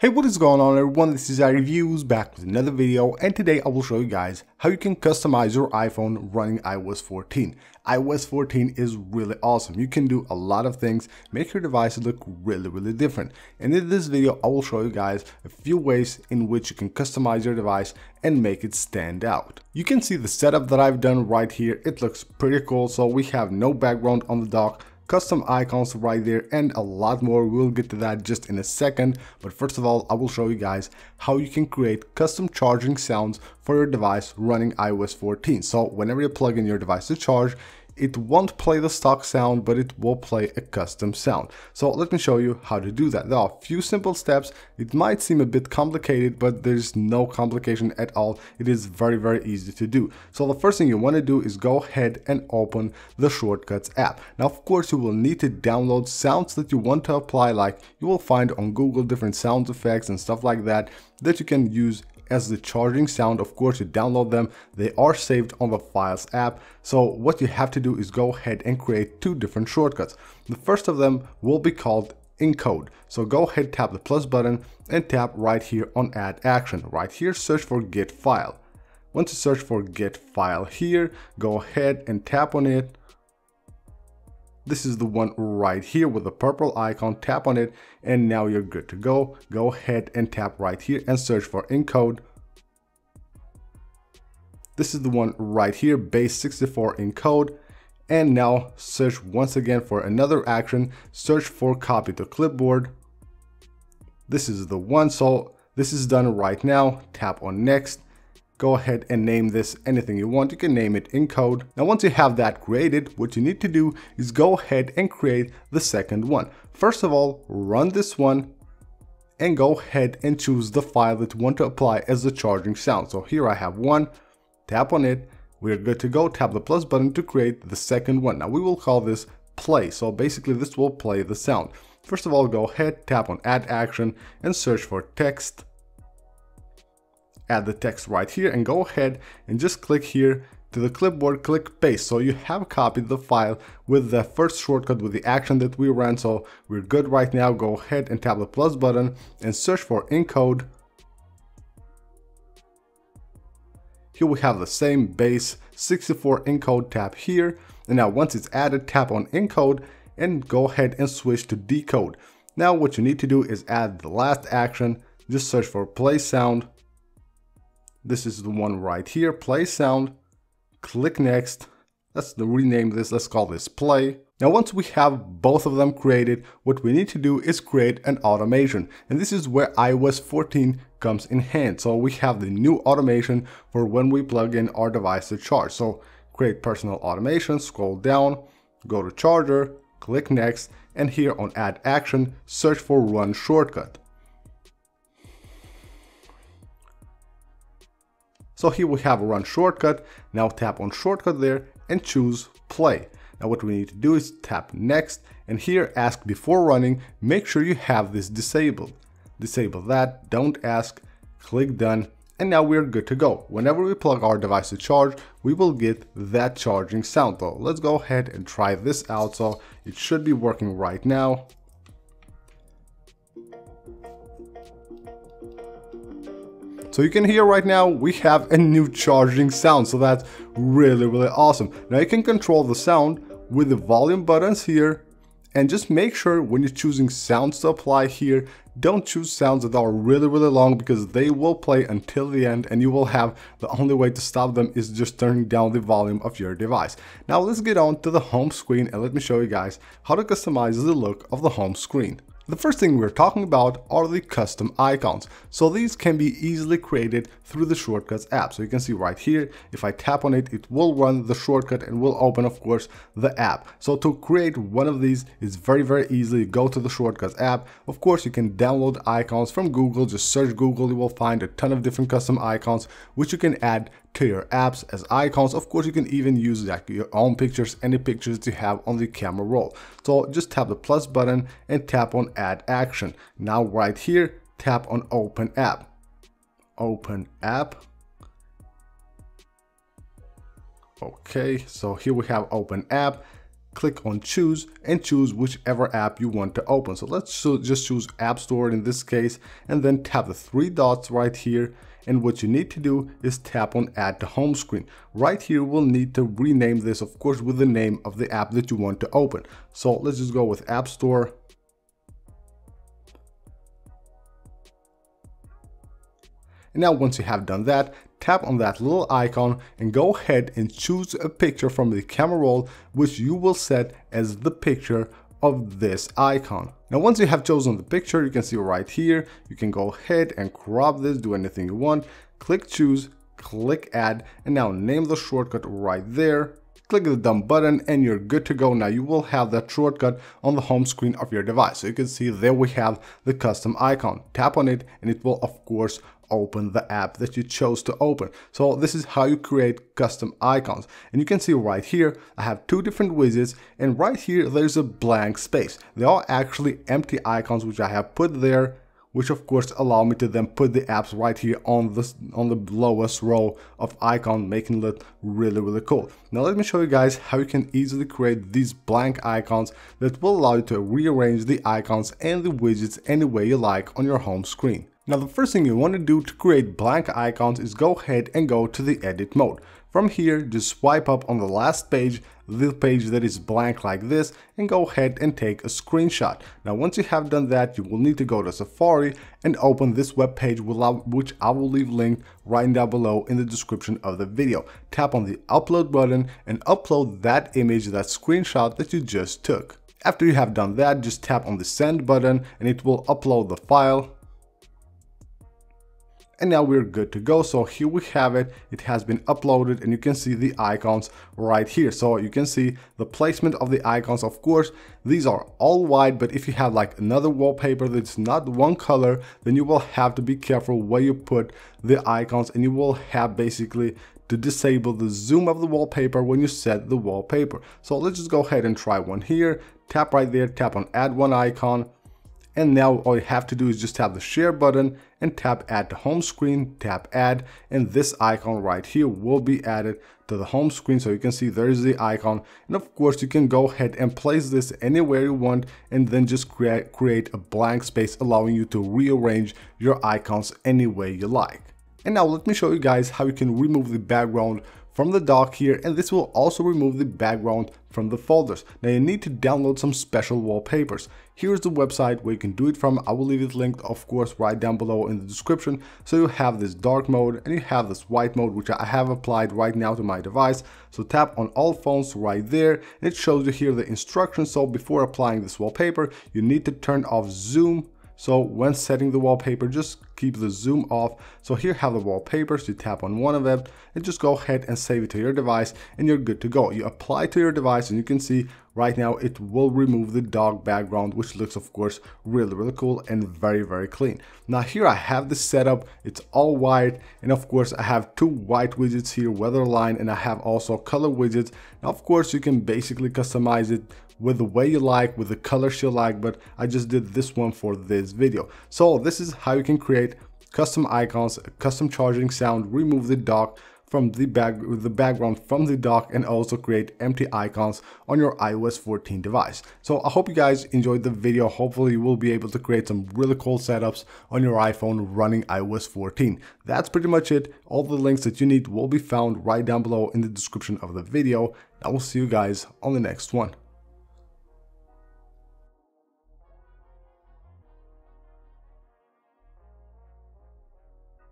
Hey what is going on everyone this is iReviews back with another video and today I will show you guys how you can customize your iPhone running iOS 14. iOS 14 is really awesome. You can do a lot of things, make your device look really really different. And in this video I will show you guys a few ways in which you can customize your device and make it stand out. You can see the setup that I've done right here. It looks pretty cool so we have no background on the dock custom icons right there and a lot more. We'll get to that just in a second. But first of all i will show you guys how you can create custom charging sounds for your device running ios 14 so whenever you plug in your device to charge it won't play the stock sound, but it will play a custom sound. So let me show you how to do that. There are a few simple steps. It might seem a bit complicated, but there's no complication at all. It is very, very easy to do. So the first thing you want to do is go ahead and open the Shortcuts app. Now, of course, you will need to download sounds that you want to apply, like you will find on Google different sound effects and stuff like that that you can use as the charging sound of course you download them. They are saved on the files app. So what you have to do is go ahead and create two different shortcuts. The first of them will be called encode. So go ahead tap the plus button and tap right here on add action. Right here search for get file. Once you search for get file here go ahead and tap on it this is the one right here with the purple icon. Tap on it and now you're good to go. Go ahead and tap right here and search for encode. This is the one right here, base 64 encode. And now search once again for another action. Search for copy to clipboard. This is the one. So this is done right now. Tap on next go ahead and name this anything you want. You can name it encode. Now once you have that created, what you need to do is go ahead and create the second one. First of all, run this one and go ahead and choose the file that you want to apply as the charging sound. So here I have one, tap on it, we're good to go, tap the plus button to create the second one. Now we will call this play, so basically this will play the sound. First of all, go ahead, tap on add action and search for text add the text right here and go ahead and just click here to the clipboard, click paste. So you have copied the file with the first shortcut with the action that we ran. So we're good right now. Go ahead and tap the plus button and search for encode. Here we have the same base 64 encode tab here. And now once it's added, tap on encode and go ahead and switch to decode. Now what you need to do is add the last action. Just search for play sound this is the one right here, play sound. Click next. Let's rename this, let's call this play. Now once we have both of them created, what we need to do is create an automation. And this is where iOS 14 comes in hand. So we have the new automation for when we plug in our device to charge. So create personal automation, scroll down, go to charger, click next, and here on add action, search for run shortcut. So here we have a run shortcut. Now tap on shortcut there and choose play. Now what we need to do is tap next and here ask before running, make sure you have this disabled. Disable that, don't ask, click done, and now we're good to go. Whenever we plug our device to charge, we will get that charging sound though. Let's go ahead and try this out. So it should be working right now. So you can hear right now we have a new charging sound so that's really really awesome. Now you can control the sound with the volume buttons here and just make sure when you're choosing sounds to apply here don't choose sounds that are really really long because they will play until the end and you will have the only way to stop them is just turning down the volume of your device. Now let's get on to the home screen and let me show you guys how to customize the look of the home screen. The first thing we're talking about are the custom icons. So these can be easily created through the Shortcuts app. So you can see right here, if I tap on it, it will run the shortcut and will open, of course, the app. So to create one of these is very, very easy. Go to the Shortcuts app. Of course, you can download icons from Google. Just search Google. You will find a ton of different custom icons, which you can add to your apps as icons. Of course, you can even use like your own pictures, any pictures you have on the camera roll. So just tap the plus button and tap on add action. Now right here, tap on open app. Open app. Okay, so here we have open app. click on choose and choose whichever app you want to open. So let's just choose App Store in this case and then tap the three dots right here and what you need to do is tap on add to home screen. Right here we'll need to rename this of course with the name of the app that you want to open. So let's just go with App Store And now once you have done that, tap on that little icon and go ahead and choose a picture from the camera roll which you will set as the picture of this icon. Now once you have chosen the picture, you can see right here, you can go ahead and crop this, do anything you want, click choose, click add, and now name the shortcut right there, click the done button and you're good to go. Now you will have that shortcut on the home screen of your device. So you can see there we have the custom icon. Tap on it and it will of course open the app that you chose to open. So this is how you create custom icons. And you can see right here, I have two different widgets and right here, there's a blank space. They are actually empty icons, which I have put there which of course allow me to then put the apps right here on the on the lowest row of icon making it really really cool now let me show you guys how you can easily create these blank icons that will allow you to rearrange the icons and the widgets any way you like on your home screen now the first thing you want to do to create blank icons is go ahead and go to the edit mode. From here, just swipe up on the last page, the page that is blank like this, and go ahead and take a screenshot. Now once you have done that, you will need to go to Safari and open this web page which I will leave linked right down below in the description of the video. Tap on the upload button and upload that image, that screenshot that you just took. After you have done that, just tap on the send button and it will upload the file and now we're good to go. So here we have it. It has been uploaded and you can see the icons right here. So you can see the placement of the icons. Of course these are all white but if you have like another wallpaper that's not one color then you will have to be careful where you put the icons and you will have basically to disable the zoom of the wallpaper when you set the wallpaper. So let's just go ahead and try one here. Tap right there. Tap on add one icon and now all you have to do is just tap the share button and tap add to home screen, tap add, and this icon right here will be added to the home screen. So you can see there's the icon. And of course you can go ahead and place this anywhere you want and then just create, create a blank space allowing you to rearrange your icons any way you like. And now let me show you guys how you can remove the background from the dock here and this will also remove the background from the folders. Now you need to download some special wallpapers. Here's the website where you can do it from. I will leave it linked of course right down below in the description. So you have this dark mode and you have this white mode which I have applied right now to my device. So tap on all phones right there and it shows you here the instructions. So before applying this wallpaper you need to turn off zoom so when setting the wallpaper, just keep the zoom off. So here have the wallpapers, you tap on one of them and just go ahead and save it to your device and you're good to go. You apply to your device and you can see right now it will remove the dock background, which looks of course really, really cool and very, very clean. Now here I have this setup, it's all white and of course I have two white widgets here, weatherline and I have also color widgets. Now of course you can basically customize it with the way you like, with the colors you like, but I just did this one for this video. So this is how you can create custom icons, custom charging sound, remove the dock from the back the background from the dock and also create empty icons on your iOS 14 device. So I hope you guys enjoyed the video. Hopefully you will be able to create some really cool setups on your iPhone running iOS 14. That's pretty much it. All the links that you need will be found right down below in the description of the video. I will see you guys on the next one.